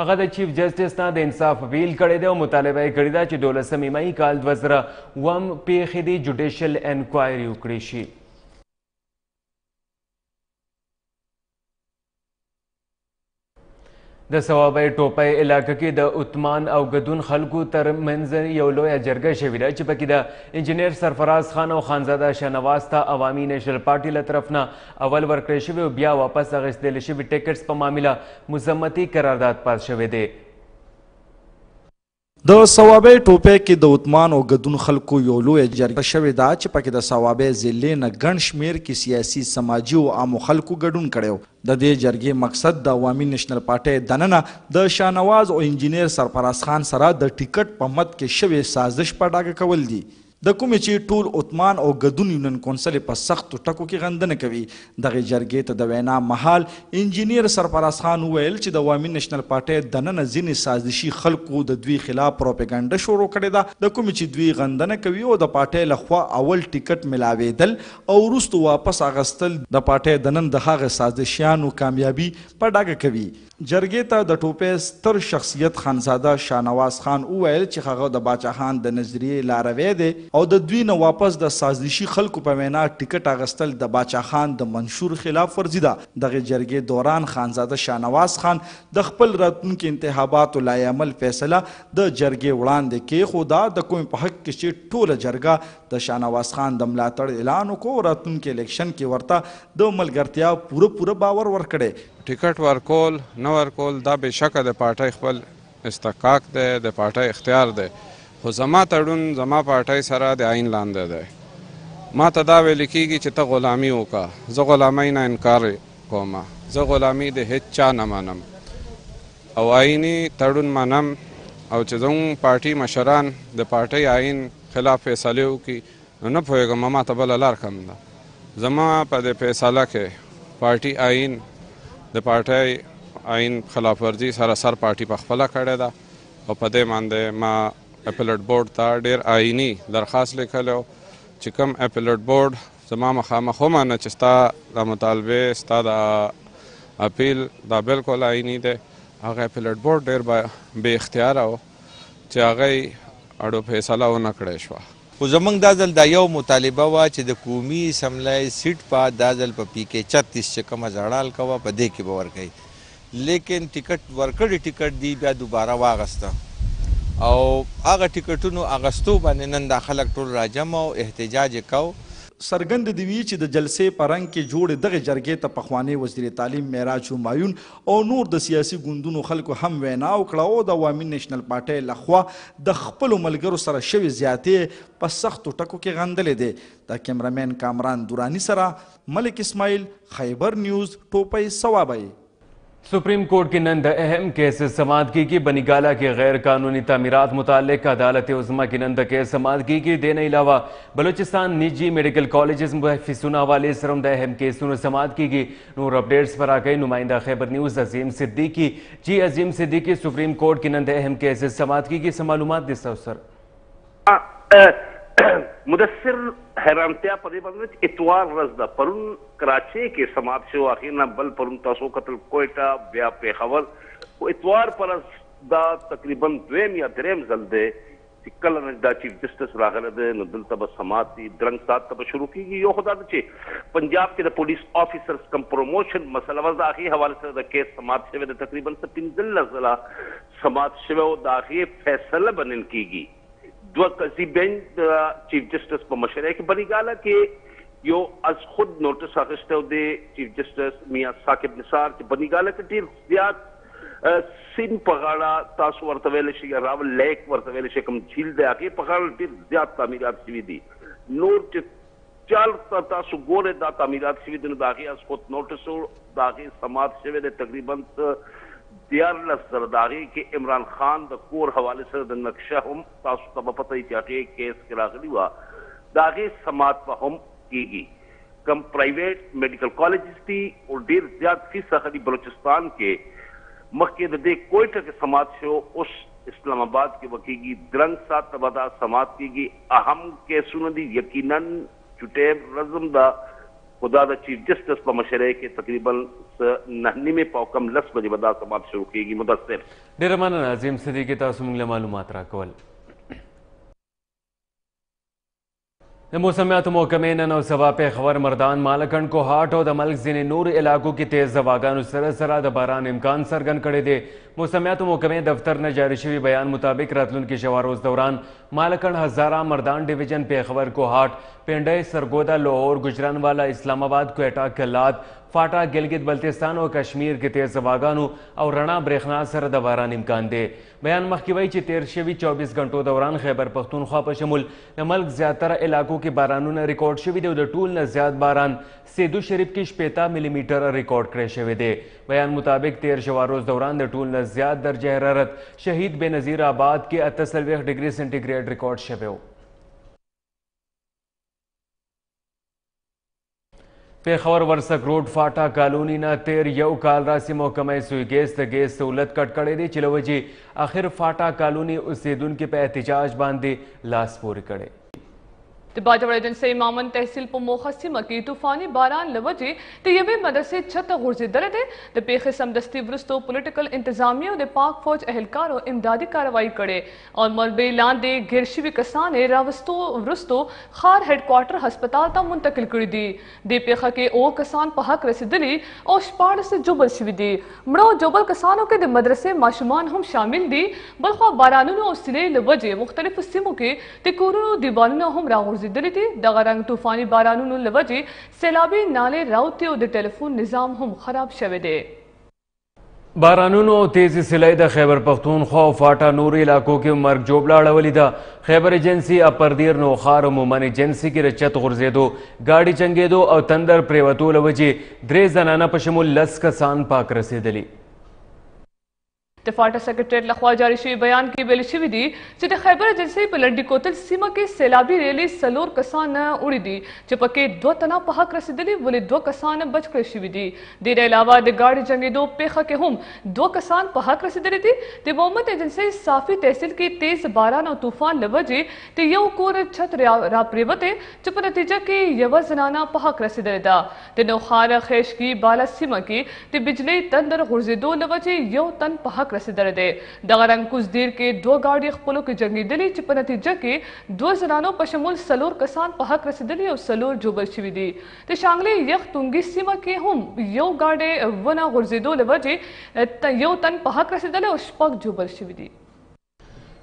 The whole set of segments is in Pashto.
هغه د چیف جسټس نه د انصاف اپیل کړی دی او مطالبه یې کړې ده چې د ولسمې مې کال دوه زره اووم پېښې دې جوډیشل انکوایري وکړی شي د ثوابۍ ټوپۍ علاقه کې د عثمان او ګدون خلکو تر منځ یو لویه جرګه شوې ده چې پکې د انجنیر سرفراز خان او خانزاده شهنواز ته عوامي نیشنل پارټي له طرف نه اول ورکړی شوی او بیا واپس اخیستل شوی ټیکټس په معامله مذمتی قرارداد پاس شوی دی. د صوابۍ ټوپۍ کې د اتمان او ګدون خلکو یو لویه جرګه شوې ده چې پکې د صوابۍ ضلعې نه ګڼ شمېر کې سیاسي، سماجي او عامو خلکو ګډون کړی و. د دې جرګې مقصد د عوامي نېشنل پارټۍ دننه د شاهنواز او انجینر سرفراز خان سره د ټکټ په مد کې شوې سازش په ډاګه کول دي. د کومې چې ټول اتمان او ګدون یونین کونسل یې په سختو ټکو کې غندنه کوي. دغې جرګې ته د وینا مهال انجینیر سرفراز خان وویل چې د عوامي نېشنل پارټۍ دننه ځینې سازشي خلکو د دوی خلاف پروپیګنډه شروع کړې ده، د کومې چې دوی غندنه کوي او د پارټۍ له خوا اول ټکټ ملاوېدل او وروسته واپس اخستل د پارټۍ دننه د هغه سازشیانو کامیابي په ډاګه کوي. جرګې ته د ټوپۍ ستر شخصیت خانزاده شانواز خان وویل چې هغه د باچا خان د نظریې لاروی دی او د دوی نه واپس د سازشي خلکو په وینا ټکټ اخستل د باچا خان د منشور خلاف ورزي ده دغې جرګې دوران خانزاده شانواز خان د خپل راتلونکي انتحاباتو لایعمل فیصله د جرګې وړاندې کیښوده د کومې په حق کې چې ټوله جرګه د شانواز خان د ملاتړ اعلان وکړو او راتلونکي الیکشن کې ورته د ملګرتیا پوره پوره باور ورکړی. ټکټ ورکول نه ورکول دا بې شکه د پارټۍ خپل استحقاق دی، د پارټۍ اختیار دی، خو زما تړون زما پارټۍ سره د آئین لاندې دی. ما ته دا ویل کیږي چې ته غلامي وکړه، زه غلامۍ نه انکار کوم، زه غلامي د هیڅ چا نه منم او آئیني تړون منم او چې زموږ پارټي مشران د پارټۍ آئین خلاف فیصله وکړي نو نه پوهېږم ما ته بله لار کم ده زما په دې فیصله کې پارټي آئین د پارټۍ آئین خلاف ورزي سره سر پارټي په خپله کړې ده او په دې باندې ما اپیلټ بورډ ته ډیر آئینی درخواست لیکلو چې کوم اپیلټ بورډ زما مخامخ ومنه چې ستا د مطالبه ستا د اپیل دا بالکل آئینی دی هغه اپیلټ بورډ ډیر بې اختیاره و چې هغه یې اړو فیصله ونه کړای شوه. خو زموږ دا ځل دا یو مطالبه وه چې د قومي اسمبلۍ سیټ به دا ځل په پي کې چتیس چې کومه زړه حلقه وه په دې کې به ورکوي لیکن ټکټ ورکړي ټکټ دوی بیا دوباره واغسته او هغه ټکټونو اغستو باندې نن دا خلک ټول راجمع او احتجاج یې کاو. څرګند دې وي چې د جلسې په رنګ کې جوړې دغې جرګې ته پخوانی وزیر تعلیم معراج همایون او نور د سیاسي ګوندونو خلکو هم وینا وکړه او د عوامي نېشنل پارټۍ له خوا د خپلو ملګرو سره شوې زیاتې یې په سختو ټکو کې غندلې دي. د کېمره مېن کامران دوراني سره ملک اسماعیل، خیبر نیوز، ټوپۍ صوابۍ. سپریم کورټ کې نن د اهم کیس سماعت کیږي بنیګالا کې غیر قانوني تعمیرات متعلق عدالت عظما کې نن د کیس سماعت کیږي دې نه علاوه بلوچستان نجي میډیکل کالجز محفظونه حوالې سره هم د اهم کیسونو سماعت کیږي نور اپڈیٹس پر آگئی نمائندہ خیبر نیوز عظیم صدیقی جی عظیم صدیقی سپریم کورٹ کی نند اہم کیسز سماعت کی گی سا معلومات دی سو سر مدثر حیرانتیا په دې باندې چې اتوار ورځ ده پرون کراچۍ کې سماعت شو هغې نه بل پرون تاسو قتل کوئټه بیا پېښور خو اتوار پر ورځ دا تقریبا دویم یا دریم ځل دی چې کله نه دا چیف جسټس راغلی دی نو دلته به سماعت وي درنګ ساعت ته به شروع کیږي یو خو دا ده چې پنجاب کې د پولیس آفیسرز کم پروموشن مسله وه د هغې حوالې سره د کیس سماعت شوی دی تقریبا څه پنځلس ځله سماعت شوی او د هغې فیصله به نن کیږي دوه کسي بینچ د چیف جسټس په مشرۍ کې بنیګاله کې یو از خود نوټس اخیستی او د چیف جسټس میا ثاقب نثار چې بنیګاله کې ډیر زیات سیند په غاړه تاسو ورته ویلی شئ راول لیک ورته ویلی شئ کوم جهیل دی هغې په غاړه ډېر زیات تعمیرات شوي دي نور چې چېرته تاسو ګورئ دا تعمیرات شوي دي نو د هغې از خود نوټس و د هغې سماعت شوی دی تقریبا څه دیارلس زره د هغې کې عمران خان د کور حوالې سره د نقشه هم تاسو ته به پته وي چې هغې کیس کې راغلي وه د هغې سماعت به هم کېږي کم پرایویټ میډیکل کالجز دي او ډیر زیات فیس اخلي بلوچستان کې مخکې د دې کوئټه کې سماعت شو اوس اسلام آباد کې به کیږي درنګ ساعت ته به دا سماعت کیږي اهم کیسونه دي یقینا چټیم رزم ده خو دا د چیف جسټس په مشرۍ کې تقریبا څه نه نیمې په کم لس بجې به دا سماعت شروع کیږي مدثر ډیره مننه عظیم صدیقي تاسو موږ له معلومات راکول د موسمیاتو محکمې نن او سبا پېښور مردان مالکن کوهاټ او د ملک ځینې نور علاقو کې تیز هواګانو سره سره د باران امکان څرګند کړی دی موسمیاتو محکمې دفتر نه جاری شوی بیان مطابق راتلونکي شوا روز دوران مالکن هزاره مردان ډیویژن پېښور کوهاټ پنډۍ سرګودا لاهور ګجرانوالا اسلام آباد کوئټه کلات فاټا ګلګت بلتستان او کشمیر کې تیز هواګانو او رڼا برېښنا سره د باران امکان دی بیان مخکې وایي چې تیر شوي 24 غنټو دوران خیبر پښتونخوا په شمول د ملک زیاتره علاقو کې بارانونه ریکارډ شوي دي او د ټول نه زیات باران سیدو شریف کې شپېته ملي میټره ریکارډ کړی شوی دی بیان مطابق تیر جواروز دوران د ټول نه زیات درجه حرارت شهید بېنظیر آباد کې اته څلوېښت ډګري سنټي ګریډ ریکارډ شوی و پیښور ورسک روډ فاټا کالونی نه تیر یو کال راسی محکمه سوی ګیس ته ګیس سہولت کټ کړی دی چې لوجی اخر فاټا کالونی اوسیدونکو په احتجاج باندې لاس پورې کړي د باجوړ ایجنسۍ مامن تحصیل په موخه سیمه کې طوفاني باران له وجې د یوې مدرسې چت غورځېدلی دی د پېښې سمدستي وروسته پولیټیکل انتظامیې او د پاک فوج اهلکارو امدادي کاروايي کړې او ملبې لاندې ګیر شوي کسان یې راوستو وروسته ښار هیډکوارټر هسپتال ته منتقل کړي دي. دې پېښه کې اووه کسان په حق رسېدلي او شپاړس یې ژوبل شوي دي. مړه او ژوبل کسانو کې د مدرسې ماشومان هم شامل دي. بلخوا بارانونو او سیلۍ له وجې مختلفو سیمو کې د کورونو دیوالونه هم راغورځېدلي دي. دغه رنګ طوفاني بارانونو له وجې سیلابي نالې راوتي او د ټیلیفون نظام هم خراب شوی دی. بارانونو او تیزې سیلۍ د خیبر پښتونخوا او فاټا نورو علاقو کې مرګ جوبله اړولې ده خیبر ایجنسي اپردیر نو ښار او مومن ایجنسي کې د چت غورځېدو ګاډي چنګېدو او تندر پرېوتو له وجې درې زنانه په شمول لس کسان پاک رسېدلي د فاټا سکرټریټ لخوا جاري شوي بیان کې ویل شوي دي چې د خیبر ایجنسۍ په لنډي کوتل سیمه کې سیلابي ریلې څلور کسان وړي دي چې پکې دوه تنه په حق رسېدلي ولې دوه کسان بچ کړی شوي دي دې نه علاوه د ګاډي جنګېدو پېښه کې هم دوه کسان په حق رسېدلي دي. د محمد ایجنسۍ صافي تحصیل کې تېز باران او طوفان له وجې د یو کور چت راپرېوتی چې په نتیجه کې یوه زنانه په حق رسېدلې ده. د نوښار خیشکي بالا سیمه کې د بجلۍ تندر غورځېدو له وجې یو تن په حق رسېدلی دی. دغه رنګ کوز دیر کې دوه ګاډي خپلو کې جنګېدلي چې په نتیجه کې دوه زنانو په شمول څلور کسان په حق رسېدلي او څلور ژوبل شوي دي. د شانګلې يخ تونګي سيمه کې هم يو ګاډی ونه غورځېدو له وجې يو تن په حق رسېدلی او شپږ ژوبل شوي دي.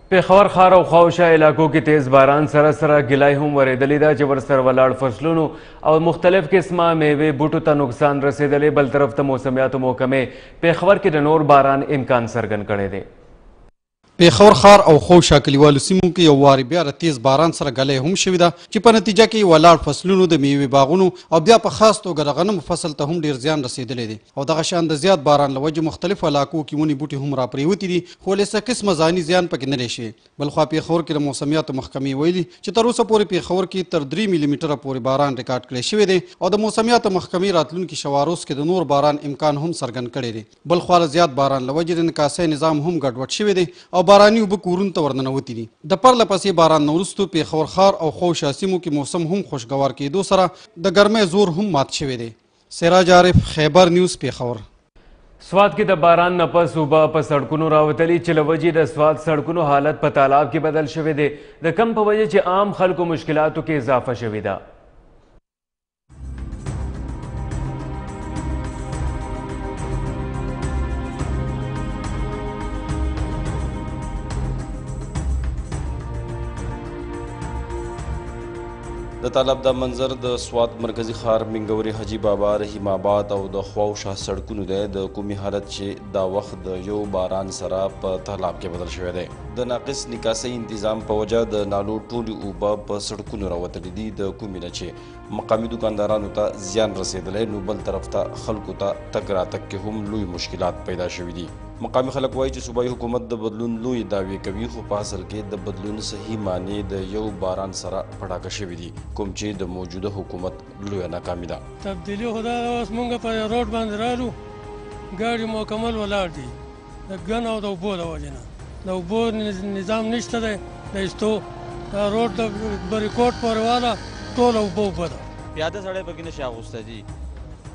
پېښور ښار او خواوشا علاقو کې تیز باران سره سره ګلای هم ورېدلې ده چې ورسره ولاړ فصلونو او مختلف قسمه میوې بوټو ته نقصان رسېدلی بل طرف ته موسمیاتو محکمې پېښور کې د نور باران امکان څرګند کړی دی پېښور ښار او خو شا کلیوالو سیمو کې یو وارې بیا د تیز باران سره ګلۍ هم شوې ده چې په نتیجه کې ولاړ فصلونو د میوې باغونو او بیا په خاص توګه د غنمو فصل ته هم ډیر زیان رسیدلی دی او دغه شان د زیات باران له وجې مختلفو علاقو کې ونې بوټي هم راپریوتي دي خو له څه قسمه ځاني زیان پکې نه دی شوی بلخوا پېښور کې د موسمیاتو محکمې ویلي چې تر اوسه پورې پېښور کې تر درې ملي متره پورې باران ریکارډ کړی شوی دی او د موسمیاتو محکمې راتلونکي شواروس کې د نور باران امکان هم څرګند کړی دی بل خوا له زیات باران له وجې د نکاسۍ نظام هم ګډوډ شوی دی او باراني اوبه کورونو ته ورننوتي دي. د پرله پسې باران نه وروسته پېښور ښار او خوشا سیمو کې موسم هم خوشګوار کېدو سره د ګرمۍ زور هم مات شوی دی. سراج عارف، خیبر نیوز، پېښور. سوات کې د باران نه پس اوبه په سړکونو راوتلي چې له وجې د سوات سړکونو حالت په تالاب کې بدل شوی دی د کم په وجه چې عام خلکو مشکلاتو کې اضافه شوې ده. د طالب د منظر د سواد مرکزی ښار منګوري حجی بابا رحیم آباد او د خواو شاه سړکونو دی د کومي حالت چې دا وخت د یو باران سره په تالاب کې بدل شوی دی د ناقص نکاسي تنظیم په وجه د نالو ټولي اوبه په سړکونو راوتلې دي د کومي نه چې مقامي دوکاندارانو ته زیان رسیدلی نو بل طرف ته خلکو ته تګ راتګ کې هم لوی مشکلات پیدا شوي دي مقامي خلک وایي چې صوبایي حکومت د بدلون لوی دعوې کوي خو په اصل کې د بدلون صحیح معنی د یو باران سره پړاکه شوي دي کوم چې د موجوده حکومت لوی ناکامي ده تبدیلی خو دا اوس مونږ په روډ باندې رالو ګاډي مکمل ولاړ دي د ګن او د اوبو د وجې نه د اوبو نظام نشته دی د ایستو دا روډ د بریکوټ پورې والا ټوله اوبه اوبه ده پیاده سړی پکې نشي اغوسته دي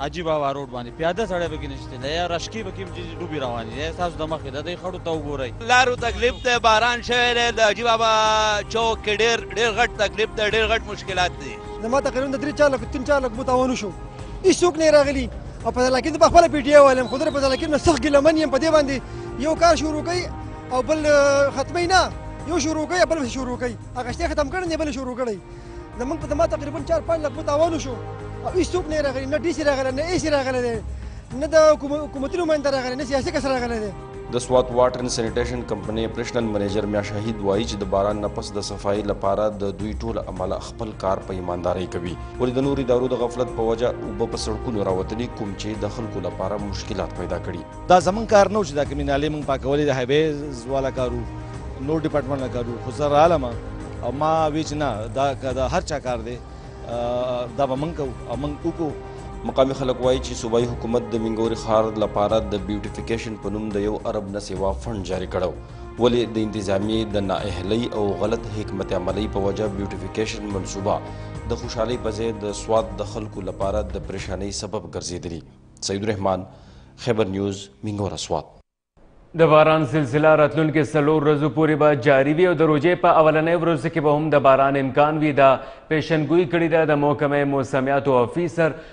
عجیب هوا روډ باندې پیاده سړی پکې نشته دی یا رشکې پکې هم چې ډوبې روانې دي تاسو د مخې د دې خړو ته وګورئ لارو تکلیف دی باران شوی دی د عجیب هوا چوک کې ډېر ډېر غټ تکلیف دی ډېر غټ مشکلات دي زما تقریبا د درې چار لک تین چار لک مو تاوان وشو هیڅوک نه راغلی او په علاقې زه په خپله پي ټي آی وایم خو زه په علاقې نه سخت ګیلمن یم په دې باندې یو کار شروع کوي او بل ختموي نه یو شروع کوي بل شروع کوي هغه شته ختم کړی نه بل شروع کړی زمونږ په زما تقریبا چار پنځه لک په تاوان شو او هیڅوک نه راغلی نه ډي سي راغلی نه اي سي راغلی دی نه د حکومتي نماینده راغلی نه سیاسي کس راغلی دی د سوات واټر ان سینیټیشن کمپنۍ اپریشنل منیجر میا شهید وایي چې د باران نه پس د صفایي لپاره د دوی ټول عمله خپل کار په ایماندارۍ کوي ولې د نورو ادارو د غفلت په وجه اوبه په سړکونو راوتلي کوم چې د خلکو لپاره مشکلات پیدا کړي دا زمونږ کار نه و چې دا کومې نالې مونږ پاکولې د هایویز والا کارو نور ډپارټمنټ نه کارو خو زه رالم او ما وی چې نه دا دا هر چا کار دی دا به مونږ کوو او مونږ وکړو مقامي خلک وایي چې صوبایي حکومت د مینګوري ښار لپاره د بیوټیفیکیشن په نوم د یو ارب نه سیوا فنډ جاري کړو ولې د انتظامیې د نااهلۍ او غلط حکمت عملۍ په وجه بیوټیفیکیشن منصوبه د خوشحالۍ په ځای د سواد د خلکو لپاره د پریشانۍ سبب ګرځېدلي سعید الرحمن خیبر نیوز مینګوره سواد د باران سلسله راتلونکې څلور ورځو پورې به جاري وي او د روژې په اولنۍ ورځو کې به هم د باران امکان وي دا پیشنګویي کړې ده د محکمې موسمیاتو افیسر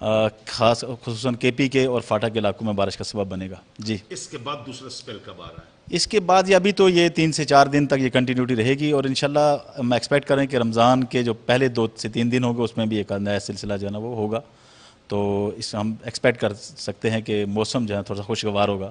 نا خاص خصوصاً کے پی کے اور فاٹا کے علاقوں میں بارش کا سبب بنے گا جی اس کے بعد دوسرا کب کا رہا ہے اس کے بعد یہ ابھی تو یہ تین سے چار دن تک یہ کنٹینیوٹی رہے گی اور انشاءاللہ ہم ایکسپیکٹ کریں کہ رمضان کے جو پہلے دو سے تین دن ہوں گے اس میں بھی ایک نیا سلسلہ جو ہے نا وہ ہوگا تو اس ہم ایکسپیکٹ کر سکتے ہیں کہ موسم جو ہے تھوڑا سا خوشگوار ہوگا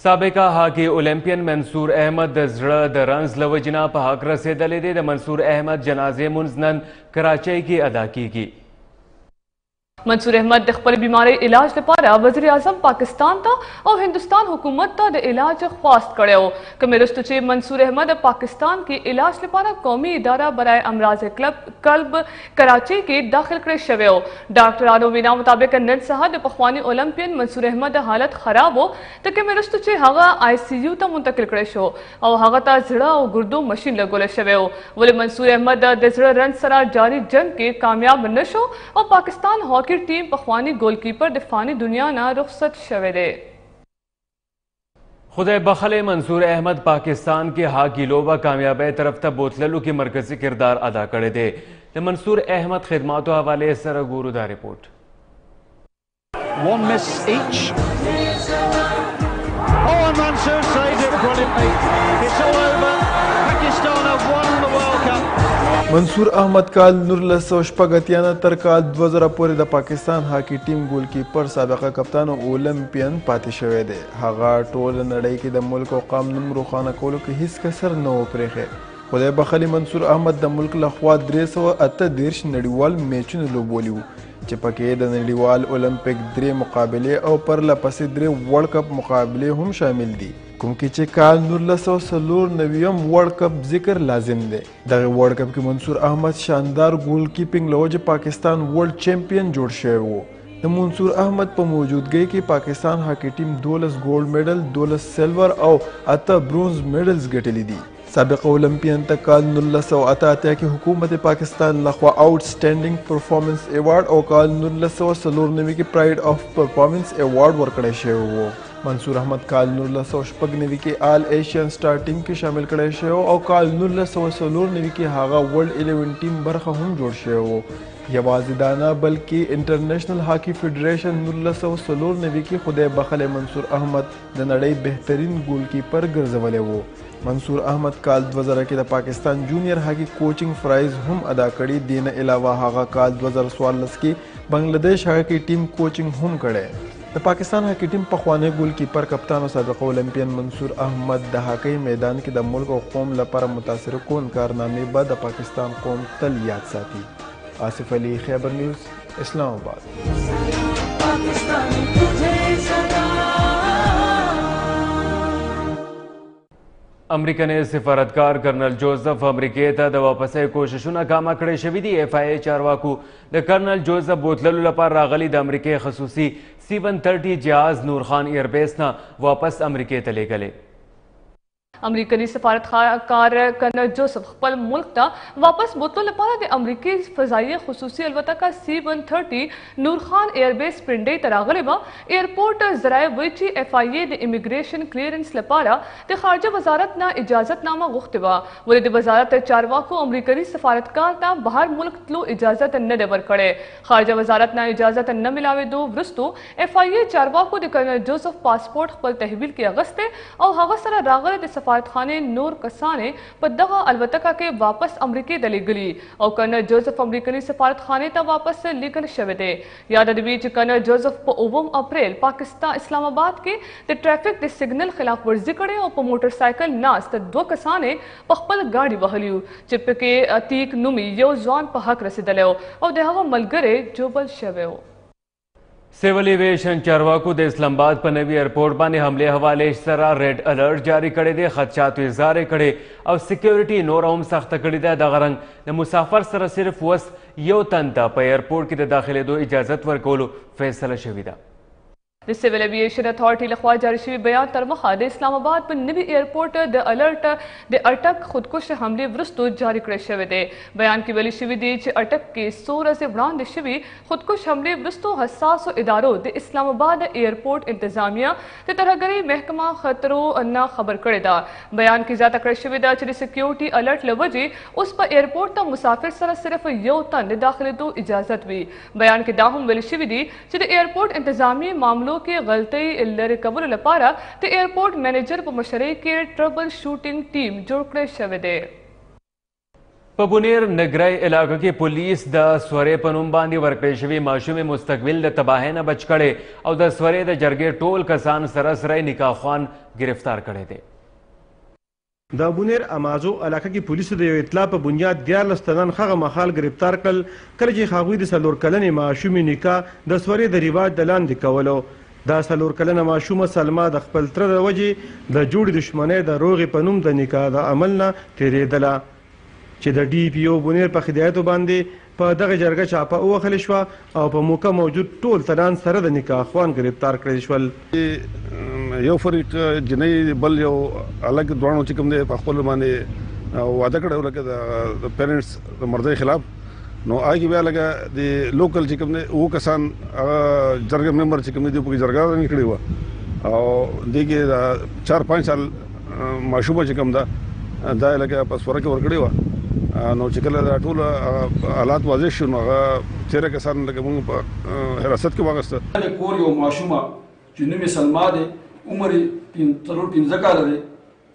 سابقه هاکي اولمپین منصور احمد د زړه د رنز له وجې نه په حق رسېدلی دی د منصور احمد جنازې مونځ نن کراچۍ کې ادا کیږي منصور احمد د خپل بیماری علاج لپاره وزیر اعظم پاکستان ته او هندستان حکومت ته د علاج خواست کړی و کوم وروسته چې منصور احمد پاکستان کې علاج لپاره قومي اداره برای امراض کلب قلب کراچۍ کې داخل کړی شوی ؤ ډاکټرانو وینا مطابق نن سهار د پخواني اولمپین منصور احمد حالت خراب ؤ د کمې رستو چې هغه آی سي یو ته منتقل کړی شو او هغه ته زړه او ګردو مشین لګول شوی ؤ ولې منصور احمد د زړه رنځ سره جاري جنګ کې کامیاب نه شو او پاکستان هاکي ټیم پخواني ګول کیپر د فاني دنیا نه رخصت شوی دی. خدای بخله منصور احمد پاکستان کې هاکی لوبه کامیابی طرف ته بوتللو کې مرکزی کردار ادا کړی دی د منصور احمد خدماتو حواله سره ګورو دا رپورټ One miss each. Oh, and Mansoor saved it brilliantly. It's all over. Pakistan have won the World Cup. منصور احمد کال 1980 نه تر کال 2000 پورې د پاکستان هاکی ټیم ګولکیپر سابقه کپتان او اولمپیان پاتې شوی دی هغه ټوله نړۍ کې د ملک او قام نوم روښانه کولو کې هیڅ کسر نه و پرېښی خدای بخښلي منصور احمد د ملک له خوا درې سوه اته دېرش نړیوال میچونه لوبولي وو چې پکې د نړیوال اولمپیک درې مقابلې او پرله پسې درې ورلډ کپ مقابلې هم شامل دي کوم کې چې کال نولس سوه څلور نوي هم ورلډ کپ ذکر لازم دی دغه ورلډ کپ کې منصور احمد شاندار ګول کیپنګ له وجې پاکستان ورلډ چمپین جوړ شوی و د منصور احمد په موجودګۍ کې پاکستان هاکي ټیم 12 ګولډ میډل، 12 سلور او اته برونز میډلز ګټلي دي. سابق اولمپین ته کال 1988 کې حکومت پاکستان لخوا آوټ سټینډینګ پرفارمنس ایوارډ او کال 1994 کې پرایډ آف پرفارمنس ایوارډ ورکړی شوی وو. منصور احمد کال 1999 کې آل ایشین سټار ټیم کې شامل کړی شوی او کال 1994 کې هغه ورلډ 11 ټیم برخه هم جوړ شوی وو. یوازې دا نه بلکې انټرنیشنل هاکي فډریشن 1994 کې خدای بخښلی منصور احمد د نړۍ بهترین ګول کیپر ګرځولی و منصور احمد کال 2000 کې د پاکستان جونیئر هاکي کوچنګ فرایز هم ادا کړي دینه علاوه هغه کال 2014 کې بنگلادیش هاکي ټیم کوچنګ هم کړي د پاکستان هاکي ټیم پخوانی ګول کیپر کپتان او سابقه اولمپین منصور احمد د هاکۍ میدان کې د ملک او قوم لپاره متاثر کون کارنامې به د پاکستان قوم تل یاد ساتي آصف علي خیبر نیوز اسلام آباد امریکنې سفارتکار کرنل جوزف امریکې ته د واپسۍ کوششونه کامه کړی شوي دي اف آی چارواکو د کرنل جوزف بوتللو لپاره راغلی د امریکې خصوصي سی ون ترټي جهاز نورخان ایربیس نه واپس امریکې ته لیږلی امریکنی سفارتکار کرنل جوزف خپل ملک ته واپس بوتلو لپاره د امریکې فضاییه خصوصي الوتکه سی ون ترټي نور خان ایربیس پنډۍ ته راغلی وه. ایرپورټ ذرایع وایي چې ایف آی ای د امیګریشن کلیرنس لپاره د خارجه وزارت نه اجازت نامه غوښتې وه ولې د وزارت چارواکو امریکري سفارتکار ته بهر ملک تلو اجازت نه دی ورکړی. خارجه وزارت نه اجازت نه ملاویدو وروسته ایف آی ای چارواکو د کرنل جوزف پاسپورټ خپل تحویل کې اغستی او هغه سره راغلی د سفارتخانې نور کسان یې په دغه الوتکه کې واپس امریکې ته لیږلي او که نه جوزف امریکني سفارت خانې ته واپس لیږل شوی دی. یاده دې وي چې که نه جوزف په اووم اپریل پاکستان اسلام اباد کې د ټرافیک د سیګنل خلاف ورزي کړې او په موټر سایکل ناست دوه کسان یې په خپل ګاډي وهلي وو چې پکې عتیق نومي یو ځوان په حق رسیدلی و او د هغه ملګری ژوبل شوی و. سیول ایویشن چارواکو د اسلام آباد په نوي ایرپورټ باندې حمله حواله سره ریډ الرټ جاری کړی دی خدشاتو یې زارې کړې او سکیورټي نور هم سخته کړې ده دغه رنګ د مسافر سره صرف وس یو تن ته په ایرپورټ کې د داخلېدو اجازت ورکولو فیصله شوې ده د سیویل ایویشن اتارټي لخوا جاری شوی بیان تر مخه د اسلام آباد په نوي ایرپورټ د الرټ د اټک خودکش حمله وروسته جاری کړی شوی دی بیان کې ویل شوی دی چې اټک کې څو ورځې وړاندې شوی خودکش حملې وروسته حساسو ادارو د اسلام اباد ایرپورټ انتظامیه د ترهګرۍ محکمه خطرو نه خبر کړې ده. بیان کې زیاته کړې شوې ده چې د سکیورټي الرټ له وجې اوس په ایرپورټ ته مسافر سره صرف یو تن د داخلېدو اجازت وي. بیان کې دا هم ویل شوي دي چې د ایرپورټ انتظامیې معاملو کې غلطۍ لرې کولو لپاره د ایرپورټ منیجر په مشرۍ کې ټربل شوټینګ ټیم جوړ کړی شوی دی. په بونیر نګرای علاقه کې پولیس د سورې په نوم باندې ورکړې شوی ماشوم مستقبل د تباهۍ نه بچ کړي او د سورې د جرګې ټول کسان سره سره نکاح خوان گرفتار کړي دي د بونیر امازو علاقه کې پولیسو د یو اطلاع په بنیاد 14 تنان خغه مخال گرفتار کړل کله چې خاغوی د سلور کلنې ماشومې نکاح د سورې د ریواج د لاندې کولو دا څلور کلنه ماشومه سلما د خپل تره د وجې د جوړې دښمنۍ د روغې په نوم د نکاح د عمل نه تېرېدله چې د ډي پي او بونېر په خدایتو باندې په دغه جرګه چاپه ووهل شوه او په موقع موجود ټول تنان سره د نکاح خوان ګرفتار کړل شول. یو فریق جنۍ بل یو هلک دواړو چې کوم دی په خپلو باندې واده کړی و لکه د پیرنټس د مرضۍ خلاف. نو هغه بیا لګه د لوکل چې کوم دی او کسان هغه جرګه ممبر چې کوم دی په جرګه رنګ کړی و او دغه 4 5 سال ماشومه چې کوم ده دا لکه په سوره کې ورکړی و نو چې کله دا ټول حالات واضح شو نو هغه تیر کسان لکه موږ په حراست کې واغسته د کور یو ماشومه چې نوم یې سلما دی عمر یې تر 15 کال دی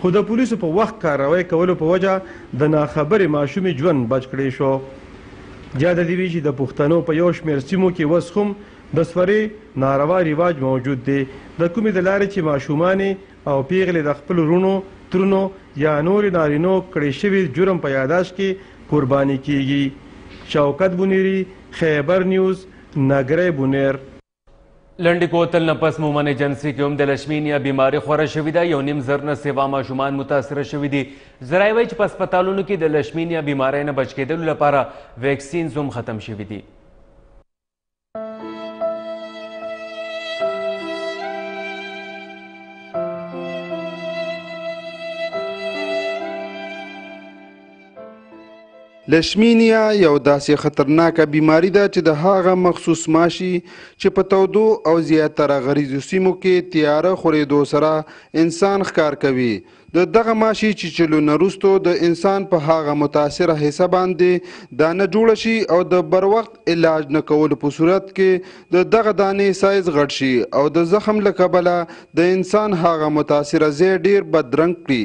خو د پولیسو په وخت کارروی کولو په وجه د ناخبرې ماشومې ژوند بچ کړې شو. یاده دې وي چې د پښتنو په یو شمېر سیمو کې وس هم د سورې ناروا رواج موجود دی د کومې د لارې چې ماشومانې او پېغلې د خپلو روڼو، ترونو یا نورې نارینو کړې شوې جرم په یاداشت کې قربانې کېږي. شوکت بونیری، خیبر نیوز، نګری بونیر. لنډې کوتل نه پس مومن ایجنسي کې هم د لشمینیا بیماري خوره شوې ده یو نیم زر نه سیوا ماشومان متاثره شوي دي ذرایع وایي چې په هسپتالونو کې د لشمینیا بیمارۍ نه بچ کېدلو لپاره ویکسینز هم ختم شوي دي لشمینیا یو داسې خطرناکه بیماری ده چې د هغه مخصوص ماشي چې په تودو او زیاتره غریزو سیمو کې تیاره خورېدو سره انسان ښکار کوي د دغه ماشي چیچلو نه وروسته د انسان په هغه متاثره حصه باندې دانه جوړه شي او د بروخت علاج نه کولو په صورت کې د دغه دانې سایز غټ شي او د زخم له کبله د انسان هغه متاثره ځای ډیر بدرنګ کړي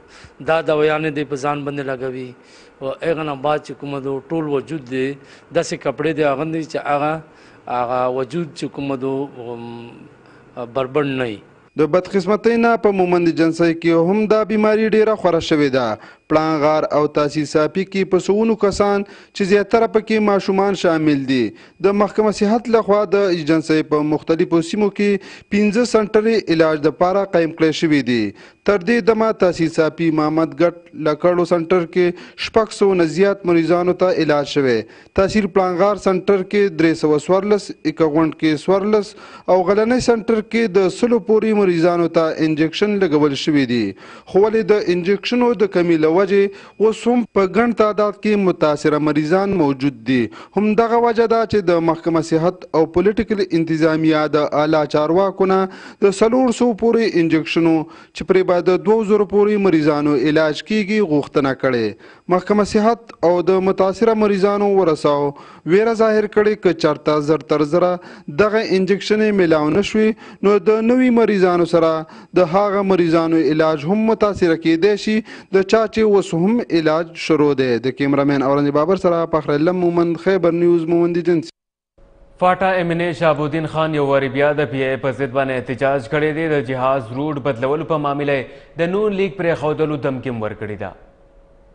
دا دويانې دی په ځان باندې لګوي او هغه نه بعد چې کومه دو ټول وجود دی داسې کپړې دی اغندي چې هغه هغه وجود چې کومه دو بربند نه وي د بدقسمتۍ نه په مومند جنسۍ کې هم دا بیماري ډیره خوره شوې ده پړان غار او تحصیل ساپي کې په سوونو کسان چې زیاتره پکې ماشومان شامل دي د محکمه صحت لخوا د ایجنسۍ په مختلفو سیمو کې 15 سنټرې علاج د پاره قائم کړی شوې دي تر دې دمه تاسي ساپي مامد ګټ لکړو سنټر کې شپږ سوه نه زیات مریضانو ته علاج شوی، تحصیل پړانګار سنټر کې درې سوه څوارلس، ایکه غونډ کې څوارلس او غلنۍ سنټر کې د سلو پورې مریضانو ته انجکشن لګول شوي دي، خو ولې د انجکشنو د کمي له وجې اوس هم په ګڼ تعداد کې متاثره مریضان موجود دي، همدغه وجه ده چې د محکمه صحت او پولیټیکل انتظامیه د اعلی چارواکو نه د څلور سوو پورې انجکشنو چې پرې به د دوو زرو پورې مریضانو علاج کیږي غوښتنه کړې محکمه صحت او د متاثره مریضانو ورساو ویره ظاهر کړې که چرته زر تر زره دغه انجکشنې ملاو نشوي نو د نوي مریضانو سره د هاغه مریضانو علاج هم متاثر کېدای شي د چا چې اوس هم علاج شروع دی د کیمرامین اورنګ بابر سره فخر الله مومند خیبر نیوز مومند ایجنسی فاټا امینه شهاب الدین خان یو واري بیا د پی ای په ضد باندې احتجاج کړی دی د جهاز روټ بدلولو په معامله د نون لیګ پرې خودلو دمکم ورکړی ده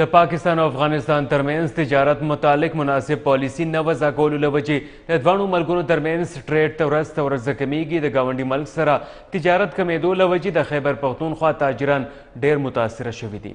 د پاکستان او افغانستان ترمنځ تجارت متعلق مناسب پالیسی نه وضع کولو له وجې د دواړو ملکونو ترمنځ ټریډ ته ورځ ته ورځ کمیږي د ګاونډي ملک سره تجارت کمیدو له وجې د خیبر پښتونخوا تاجران ډیر متاثره شوي دي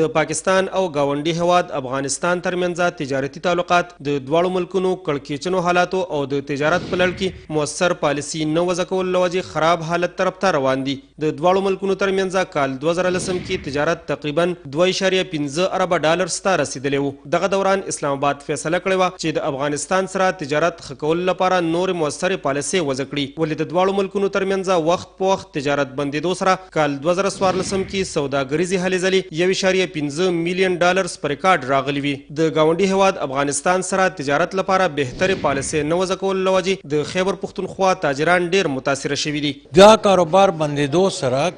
د پاکستان او ګاونډي هواد افغانستان ترمنځ تجارتي تعلقات د دواړو ملکونو کړکېچنو حالاتو او د تجارت په لړ کې موثر پالیسي نه وضع کولو له وجې خراب حالت طرف ته روان دي د دواړو ملکونو ترمنځ کال دوه زره لسم کې تجارت تقریبا دوه اعشاریه پنځه اربه ډالرس ته رسېدلی و. دغه دوران اسلام اباد فیصله کړې وه چې د افغانستان سره تجارت ښه کولو لپاره نورې موثرې پالیسۍ وضع کړي، ولې د دواړو ملکونو ترمنځ وخت په وخت تجارت بندېدو سره کال دوه زره څوارلسم کې سوداګریزې هلې ځلې یو اعشاریه پنځه میلیون ډالرس په ریکارډ راغلي وې. د ګاونډي هېواد افغانستان سره تجارت لپاره بهترې پالیسۍ نه وضع کولو له وجې د خیبر پښتونخوا تاجران ډېر متاثره شوي دي. دا کاروبار بندیدو سره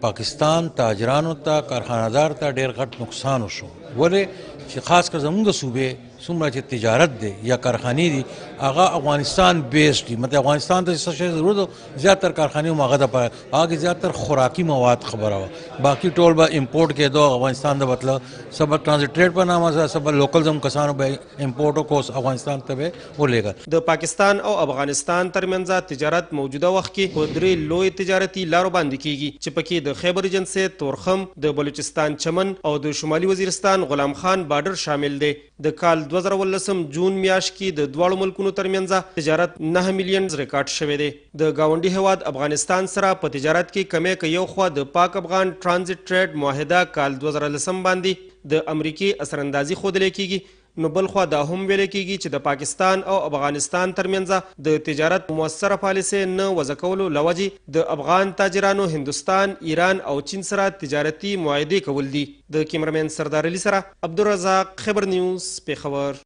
پاکستان تاجرانو ته کارخانهدار ته ډیر غټ نقصان وشو ولې چې خاص کر زمونږ صوبې څومره چې تجارت دی یا کارخانې دي هغه افغانستان بیس دي مطلب افغانستان ته څه شي ضرورت زیاتره کارخانې هم هغه د پر هغه زیاتره خوراکي مواد خبره وه باقي ټول به امپورټ کېدو افغانستان د مطلب سبا ترانزیټ ټریډ په نامه سبا لوکل زموږ کسانو به امپورټ او کوس افغانستان ته به ولېږه. د پاکستان او افغانستان ترمنځ تجارت موجوده وخت کې په درې لوی تجارتي لارو باندې کېږي چې پکې د خیبر ایجنسۍ تورخم، د بلوچستان چمن او د شمالي وزیرستان غلام خان باډر شامل دی. د کال دوه زره اوولسم جون میاشت کې د دواړو ملکونو ترمنځ تجارت نهه میلیون ریکارډ شوی دی. د ګاونډي هېواد افغانستان سره په تجارت کې کمی که یو خوا د پاک افغان ټرانزیټ ټرېډ معاهده کال دوه زره لسم باندې د امریکې اثراندازي ښودلی کېږي نو بل خوا دا هم ویل کیږي چې د پاکستان او افغانستان ترمنځ د تجارت موثره پالیسۍ نه وضع کولو له وجې د افغان تاجرانو هندوستان، ایران او چین سره تجارتي معاهدې کول دي. د کیمره مین سردار علي سره عبدالرزاق خبر نیوز پېښور.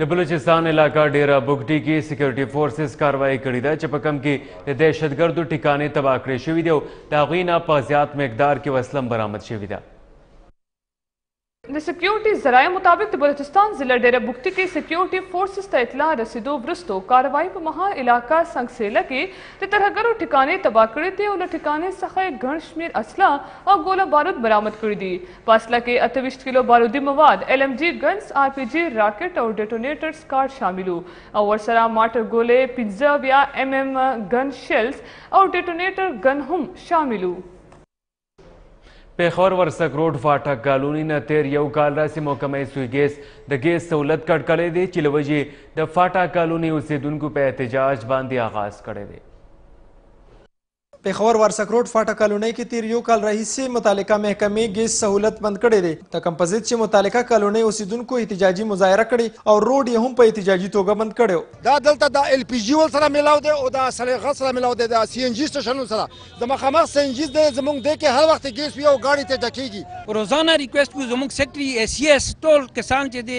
د بلوچستان علاقه ډیره بګټي کې سکیورټي فورسز کاروايي کړې ده چې په کم کې د دهشتګردو ټکانې تباه کړې شوې دي او د هغوی نه په زیات مقدار کې وسلم برامد شوې ده. د سکیورټي ذرایع مطابق د بلوچستان ضلع ډیره بوکتي کې سکیورټي فورسز ته اطلاع رسیدو وروسته کاروايي په مهال علاقه سنګ سیله کې د ترهګرو ټکانې تباه کړې دي او له ټکانې څخه یې ګڼ شمیر اسلحه او ګوله بارود برامد کړي دي په اسلحه کې اته ویشت کیلو بارودي مواد ایل ایم جي ګنز آر پي جي راکټ او ډیټونیټر سکاډ شامل وو او ورسره ماټر ګولې پنځه اویا ایم ایم ګن شیلز او ډیټونیټر ګن هم شامل وو پېښور ورسک روډ فاټک کالوني نه تیر یو کال راسي محکمه سوی ګیس د ګیس سہولت کټ کړی دی چې لوجې د فاټا کالوني اوسیدونکو په احتجاج باندې آغاز کړی دی پېښور ورسک روډ فاټا کالونۍ کې تیر یو کال راهیسې متعلقه محکمې ګیس سہولت بند کړی دی د کمپوزیت چې متعلقه کالونۍ اوسیدونکو احتجاجي مظاهره کړې او روډ یې هم په احتجاجي توګه بند کړی دا دلته د ایل پی جی ول سره ملاو دی او د سلیغه سره ملاو دی د سی ان جی سټیشن سره د مخامخ سنجیز دی زمونږ دی کې هر وخت ګیس وي او ګاډي ته ډکیږي روزانه ریکوست کو زمونږ سیکرټري ایس سی ایس ټول کسان چې دی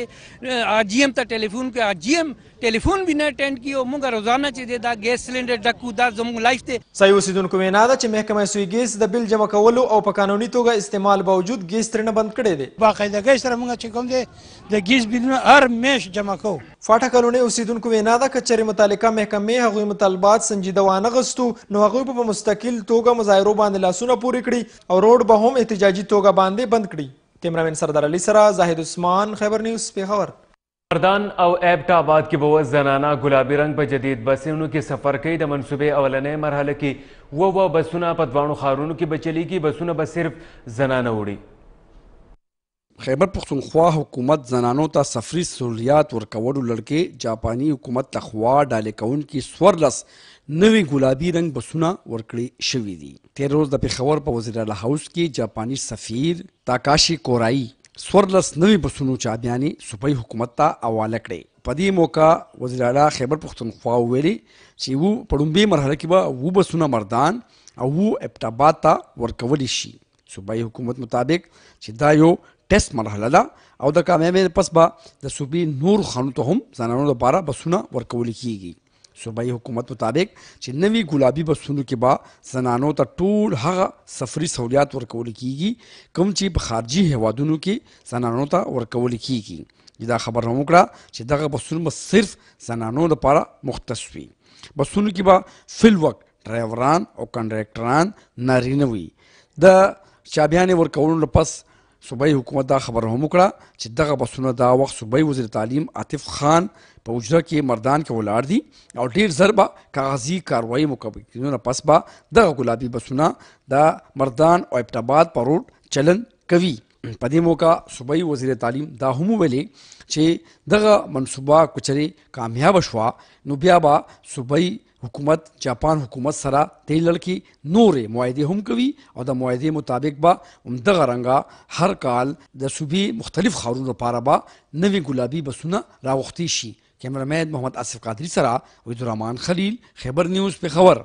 جی ایم ته ټلیفون کوي جی ایم ټلیفون به نه اټینډ کوي او مونږ روزانه چې دی دا ګیس سلندر ډکو دا زمونږ لایف دی ځای اوسیدونکو وینا ده چې محکمه سوی ګیس د بل جمع کولو او په قانوني توګه استعمال باوجود ګیس ترنه بند کړی دی باقاعدګۍ سره مونږ چې کوم دی د ګیس بلونه هر میش جمع کوو. فاټا کالونۍ اوسېدونکو وینا ده که چېرې متعلقه محکمې هغوی مطالبات سنجیده وانه غستو نو هغوی به په مستقل توګه مظاهرو باندې لاسونه پورې کړي او روډ به هم احتجاجي توګه باندې بند کړي کیمرامین سردار علي سره زاهد عثمان خیبر نیوز پېښور اردان او ایبټ آباد کې به زنانا ګلابي رنګ په جدید بسونو کې سفر کوي د منصوبې اولنې مرحله کې و و بسونه په دواړو ښارونو کې به چلیږي بسونه به صرف زنانه وړي خیبر پښتونخوا حکومت زنانو ته سفري سهولیات ورکولو لړکې جاپاني حکومت له خوا ډالې کوونکي څوارلس نوي ګلابي رنګ بسونه ورکړي شوي دي تېر روز د پېښور په وزیراعلی هاوس کې جاپاني سفیر تاکاشي کورایي څوارلس نوي بسونو چابیانې صوبایي حکومت ته حواله کړې په دې موقع وزیر اعلی خیبر پښتونخوا ویلي چې وو په ړومبې مرحله کې به وو بسونه مردان او وو اپټاباد ته ورکول شي صوبايي حکومت مطابق چې دا یو ټیسټ مرحله ده او د کامیابۍ نه پس به د صوبې نور خانو ته هم ځانانو لپاره بسونه ورکول کیږي صوبایي حکومت مطابق چې نوي ګلابي بسونو کې به زنانو ته ټول هغه سفري سہولیات ورکول کیږي کوم چې په خارجي هوادونو کې زنانو ته ورکول کیږي دا خبر هم وکړه چې دغه بسونه به صرف زنانو لپاره مختص وي بسونو کې به فل وخت ډرایوران او کنډریکټران نارینه وي د چابیانې ورکولو نه پس صوبایي حکومت دا خبره هم وکړه چې دغه بسونه دا وخت صوبایي وزیر تعلیم عاطف خان په اجره کې مردان کې ولاړ دي او ډیر زر به کاغذي کاروایی مکمل نه پس به دغه ګلابي بسونه د مردان او ابټ آباد پر روډ چلن کوي په دې موقع صوبایي وزیر تعلیم دا هم ویلې چې دغه منصوبه کچري کامیاب شوه نو بیا به صوبایي حکومت جاپان حکومت سره دې لړ کې نورې معاهدې هم کوي او د معاهدې مطابق به همدغه رنګه هر کال د صوبې مختلف ښارونو لپاره به نوي ګلابي بسونه راغوښتي شي کیمرمین محمد اصف قادری سره ویدرحمان خلیل خیبر نیوز پېښور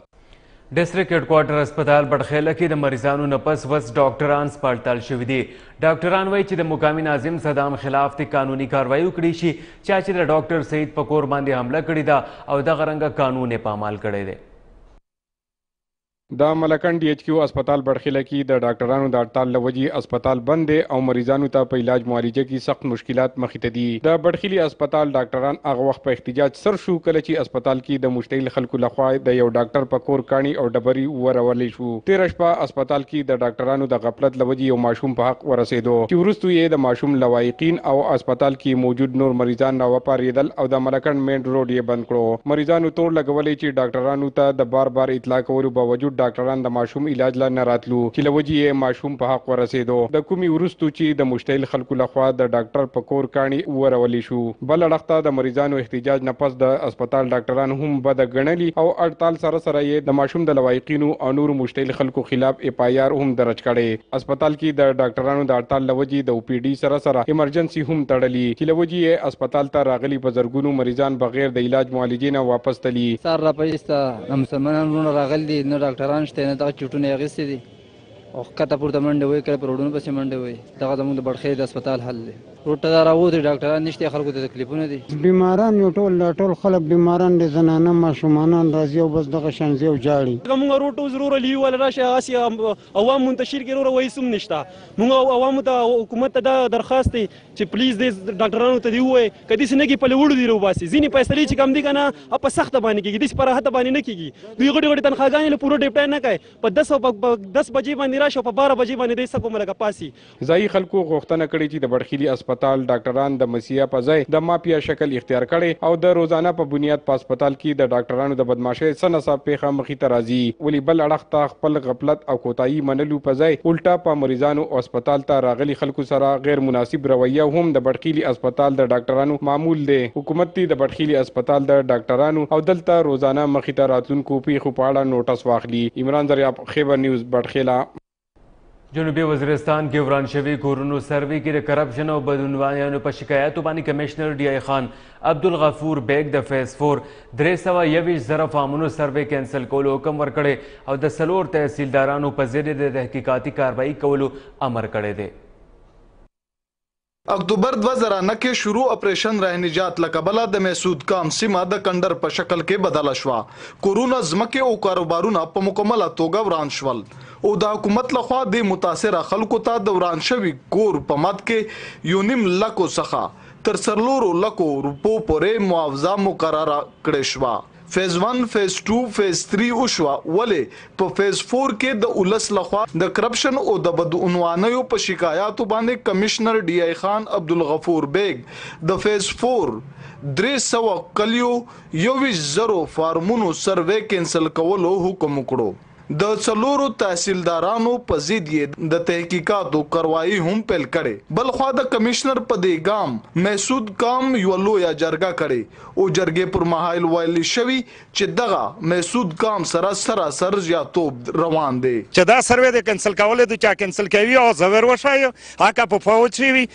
ډیسټریکټ هډکوارټر هسپتال بټخیله کې د مریضانو نه پس وس ډاکټران سپارتال شوي دي ډاکټران وایي چې د مقامي ناظم صدام خلاف دې قانوني کاروايي وکړي شي چا چې د ډاکټر سعید په کور باندې حمله کړې ده او دغه رنګه قانون یې پامال کړی دی د ملکن ډي ایچ کیو اسپتال بړخیله کې د ډاکټرانو د هړتال له وجې اسپتال بند دی او مریضانو ته په علاج معالجه کې سخت مشکلات مخې ته دي د بړخیلي اسپتال ډاکټران هغه وخت په احتجاج سر شو کله چې اسپتال کې د مشتعل خلکو لخوا د یو ډاکټر په کور کاڼي او ډبري ورولې وو. تېره شپه هسپتال کې د ډاکټرانو د غفلت له وجې یو ماشوم په حق ورسېدو چې وروستو یې د ماشوم لوایقین او هسپتال کې موجود نور مریضان راوپارېدل او د ملکنډ مېن روډ یې بند کړو. مریضانو تور لګولی چې ډاکټرانو ته د بار بار اطلاع کولو باوجود ډاکټران د ماشوم علاج له نه راتلو چې له وجې یې ماشوم په حق ورسېدو د کومې وروستو چې د مشتعل خلکو له خوا د ډاکټر په کور کاڼي ورولې شو. بل اړخ ته د مریضانو احتجاج نه پس د هسپتال ډاکټران هم بد ګڼلي او اړتال سره سره یې د ماشوم د لوایقینو او نورو مشتعل خلکو خلاف اف آی آر هم درج کړی. هسپتال کې د ډاکټرانو د اړتال له وجې د او پي ډي سره سره ایمرجنسي هم تړلي چې له وجې یې هسپتال ته راغلي په زرګونو مریضان بغیر د علاج معالجې نه واپس تلي. سار راپه ایسته نه مسلمانان وروڼه راغلي دي نه ډاکټران شته نه دغه کیټونه یې اغیستي دي. او ښکته پورته منډې وهي، کله په روډونو پسې منډې وهي، دغه زموږ د بړخې د هسپتال حل دی، روډ ته دا راووتې ډاکټران نشته، خلکو ته تکلیفونه دي. بیماران یو ټول دا ټول خلک بیماران دي، زنانه ماشومانان راځي او بس دغه شان ځي او ژاړي. دغه موږ روډ ته اوس وروره لیو والا راشي هسې عوام منتشر کړي وروره ویس هم نشته، موږ عوامو ته او حکومت ته دا درخواست دی چې پلیز دې ډاکټرانو ته دې ووایي که داسې نه کړي پلې وړو دې راوباسي، ځینې فیصلې چې کوم دي کنه هغه په سخته باندې کیږي داسې په راحته باندې نه کیږي، دوی غټې غټې تنخواګانې له پوره ډیپټا نه کوي. په دس او په دس بجې باندې راشي او په باره بجې باندې دی څه کوم لکه پاسي ځایي خلکو غوښتنه کړې چې د بړخیلي اسپتال ډاکټران د مسیحا په ځای د ماپیا شکل اختیار کړی او د روزانه په بنیاد په اسپتال کې د ډاکټرانو د بدماشۍ څه ناڅه پېښه مخي ته راځي ولي بل اړخ ته خپل غفلت او کوتاهي منلو په ځای الټا په مریضانو او اسپتال ته راغلي خلکو سره غیر مناسب رویه هم د بړخیلي اسپتال د ډاکټرانو معمول دی. حکومت دې د بټخیلي هسپتال د ډاکټرانو او دلته روزانه مخي ته راتلونکو پېښو په اړه نوټس واخلي. عمران زریاب، خېبر نیوز، بټخیله. جنوبي وزیرستان کې وران شوي کورونو سروې کې د کرپشن او بدعنوانیانو په شکایاتو باندې کمشنر ډي آی خان عبدالغفور بیګ د فیز فور درې سوه یوویشت زره فارمونو سروې کینسل کولو حکم ورکړی او د څلور تحصیلدارانو په ضد د تحقیقاتي کاروايي کولو امر کړی دی. اکتوبر دوه زره نهه کې شروع اپرېشن راه نجات له کبله د محسود کام سیمه د کنډر په شکل کې بدله شوه، کورونه، ځمکې او کاروبارونه په مکمله توګه وران شول او د حکومت له خوا دې متاثره خلکو ته د وران شوي کور په مد کې یونیم لکو څخه تر څرلورو لکو روپو پورې معاوضه مقرره کړې شوه. فیز ون فیز ټو فیز تری وشوه ولې په فیز فور کې د ولس لخوا د کرپشن او د بدعنوانیو په شکایاتو باندې کمشنر ډي آی خان عبدالغفور بیګ د فیز فور درې سوه کلیو یوویشت زرو فارمونو سروې کینسل کولو حکم وکړو. د څلورو تحصیلدارانو په ضد یې د تحقیقاتو کروایي هم پیل کړې. بلخوا د کمشنر په دې ګام محسود قام یوه لویه جرګه کړې او جرګې پر مهايل ویل شوي چې دغه محسود قام سره سراسر زیاتوب روان دی. چې دا سروې دې کینسل کولې دو چا کینسل کوي او زویر وښایو هکه په فوج شوي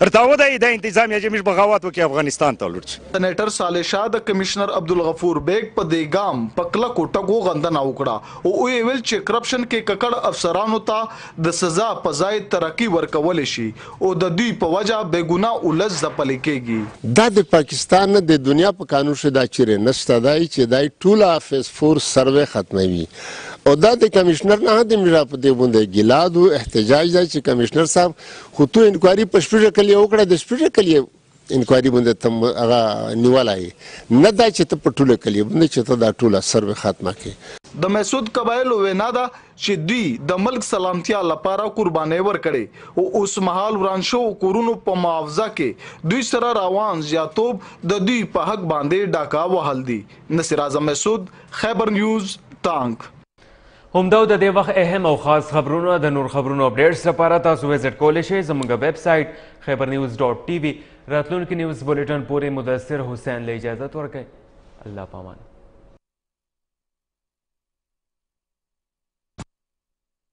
رتاو ده د انتظامیه چې مش بغاوت وکړي افغانستان ته ولور شي. سنیټر صالح شاه د کمشنر عبدالغفور بیګ په دې ګام په کلکو ټکو غندنه وکړه او ویې ویل چې کرپشن کې ککړ افسرانو ته د سزا په ځای ترقي ورکول شي او د دوی په وجه بې ګناه ولس ځپلې کېږي. دا د پاکستان نه د دنیا په قانون کښې دا چیرې نشته دی چې دی ټوله فیس فور سروې ختموي او دا د کمشنر نه هم د مشرا په دې غوندې ګیلاد او احتجاج دی چې کمشنر صاحب خو تو انکواري په شپږ کلیه وکړه د شپږ کلیه انکواري باندې تم هغه نیولای نه دا چې ته په ټوله کلیه باندې چې ته دا ټوله سروې خاتمه کې د محسود قبایلو وینا ده چې دوی د ملک سلامتیا لپاره قربانۍ ورکړي او اوس مهال وران شو کورونو په معاوضه کې دوی سره روان زیاتوب د دوی په حق باندې ډاکا وهل دي نصر اعظم محسود خیبر نیوز تانک همداو د دې وخت اهم او خاص خبرونه د نور خبرونو اپډیټس لپاره تاسو وزټ کولی شئ زموږ ویب سایټ خیبر نیوز ډاټ ټي وي راتلونکي نیوز بولیټن پورې مدثر حسین له اجازه ورکړئ الله پامان